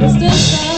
Mr. Sam.